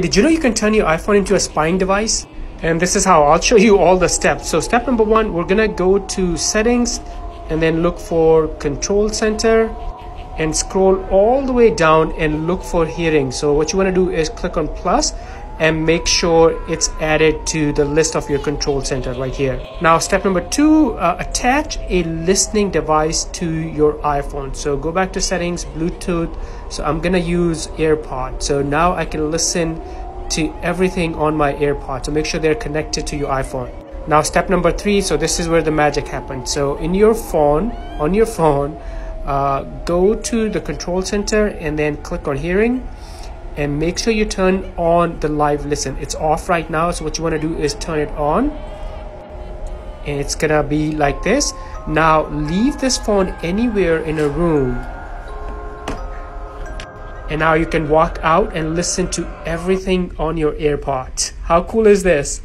Did you know you can turn your iPhone into a spying device? And this is how I'll show you all the steps. So step number one, we're gonna go to settings and then look for control center and scroll all the way down and look for hearing. So what you wanna do is click on plus and make sure it's added to the list of your control center right here. Now, step number two, uh, attach a listening device to your iPhone. So go back to settings, Bluetooth. So I'm gonna use AirPod. So now I can listen to everything on my AirPod. So make sure they're connected to your iPhone. Now, step number three, so this is where the magic happens. So in your phone, on your phone, uh, go to the control center and then click on hearing and make sure you turn on the live listen. It's off right now so what you want to do is turn it on. And it's gonna be like this. Now leave this phone anywhere in a room. And now you can walk out and listen to everything on your AirPods. How cool is this